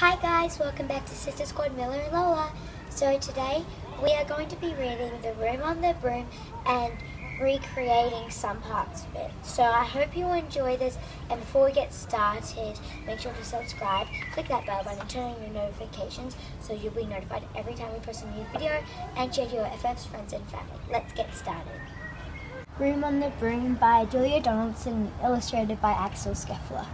Hi guys, welcome back to Sister Squad Mila and Lola. So today we are going to be reading The Room on the Broom and recreating some parts of it. So I hope you enjoy this and before we get started, make sure to subscribe, click that bell button, turn on your notifications so you'll be notified every time we post a new video and share your FF's friends and family. Let's get started. Room on the Broom by Julia Donaldson, illustrated by Axel Scheffler.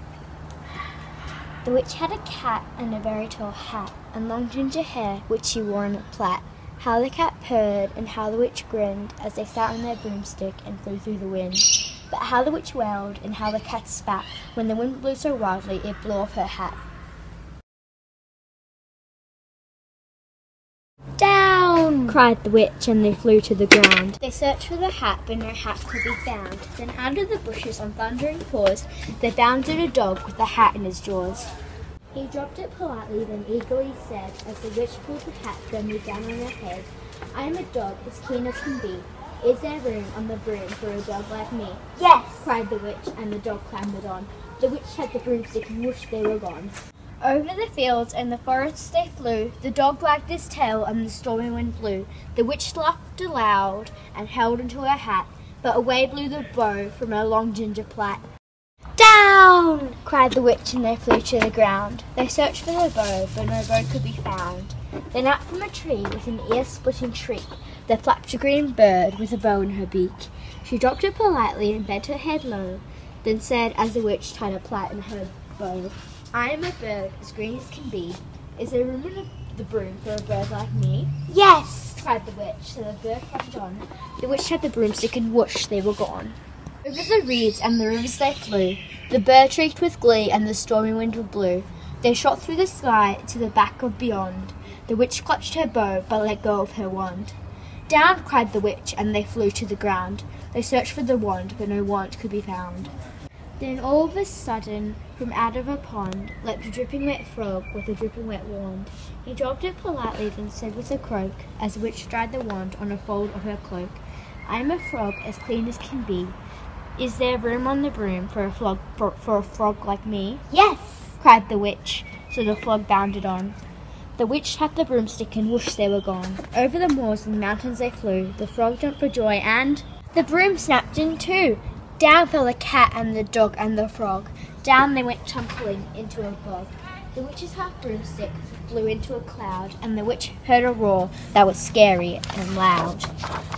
The witch had a cat and a very tall hat, and long ginger hair which she wore in a plait. How the cat purred, and how the witch grinned as they sat on their broomstick and flew through the wind. But how the witch wailed, and how the cat spat when the wind blew so wildly it blew off her hat. Cried the witch, and they flew to the ground. They searched for the hat, but no hat could be found. Then out of the bushes on thundering paws, there bounded a dog with the hat in his jaws. He dropped it politely, then eagerly said, as the witch pulled the hat firmly down on her head, I am a dog, as keen as can be. Is there room on the broom for a dog like me? Yes! cried the witch, and the dog clambered on. The witch had the broomstick, and whoosh, they were gone. Over the fields and the forests they flew, the dog wagged his tail and the stormy wind blew. The witch laughed aloud and held onto her hat, but away blew the bow from her long ginger plait. Down! cried the witch and they flew to the ground. They searched for the bow, but no bow could be found. Then out from a tree with an ear-splitting shriek, there flapped a green bird with a bow in her beak. She dropped it politely and bent her head low, then said as the witch tied a plait in her bow, I am a bird as green as can be. Is there room in the broom for a bird like me? Yes, cried the witch. So the bird flapped on. The witch had the broomstick and whoosh, they were gone. Over the reeds and the rivers they flew. The bird shrieked with glee and the stormy wind blew. They shot through the sky to the back of beyond. The witch clutched her bow but let go of her wand. Down, cried the witch, and they flew to the ground. They searched for the wand, but no wand could be found. Then all of a sudden, from out of a pond, leapt a dripping wet frog with a dripping wet wand. He dropped it politely, then said with a croak, as the witch dried the wand on a fold of her cloak, I am a frog as clean as can be. Is there room on the broom for a frog for, for a frog like me? Yes, cried the witch. So the frog bounded on. The witch had the broomstick and whoosh they were gone. Over the moors and mountains they flew. The frog jumped for joy and the broom snapped in two. Down fell the cat and the dog and the frog. Down they went tumbling into a bog. The witch's half broomstick flew into a cloud, and the witch heard a roar that was scary and loud.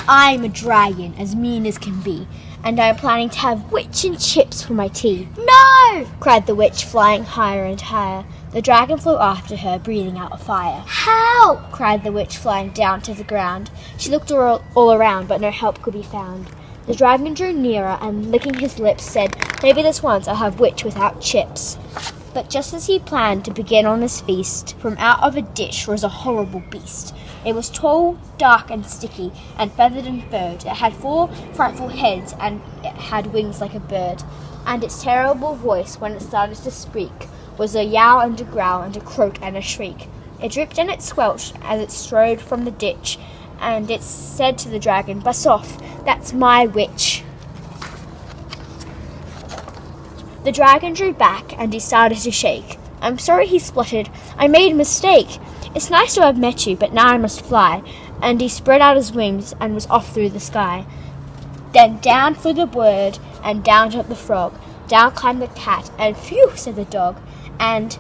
I'm a dragon, as mean as can be, and I'm planning to have witch and chips for my tea. No! cried the witch, flying higher and higher. The dragon flew after her, breathing out a fire. Help! cried the witch, flying down to the ground. She looked all, all around, but no help could be found. The dragon drew nearer and, licking his lips, said, Maybe this once I'll have witch without chips. But just as he planned to begin on his feast, from out of a dish rose a horrible beast. It was tall, dark, and sticky, and feathered and furred. It had four frightful heads, and it had wings like a bird. And its terrible voice, when it started to speak, was a yowl and a growl and a croak and a shriek. It dripped and it squelched as it strode from the ditch, and it said to the dragon, Bust off, that's my witch. The dragon drew back and he started to shake. I'm sorry, he spluttered. I made a mistake. It's nice to have met you, but now I must fly. And he spread out his wings and was off through the sky. Then down flew the bird, and down jumped the frog. Down climbed the cat, and phew, said the dog. And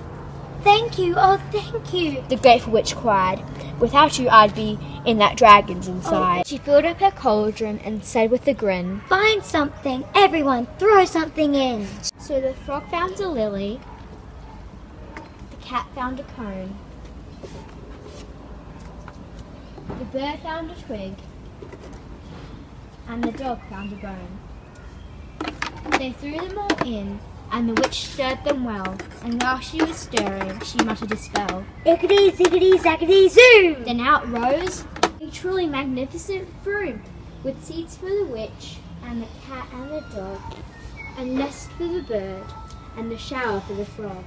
thank you, oh, thank you, the grateful witch cried. Without you, I'd be in that dragon's oh, inside. Oh. She filled up her cauldron and said with a grin, Find something, everyone, throw something in. So the frog found a lily, the cat found a cone, the bird found a twig, and the dog found a bone. They threw them all in, and the witch stirred them well, and while she was stirring, she muttered a spell. Ickety, zickety, zackety, zoo! Then out rose a truly magnificent broom, with seats for the witch, and the cat and the dog, a nest for the bird, and a shower for the frog.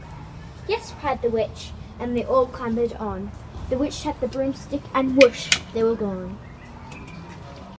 Yes, cried the witch, and they all clambered on. The witch had the broomstick, and whoosh, they were gone.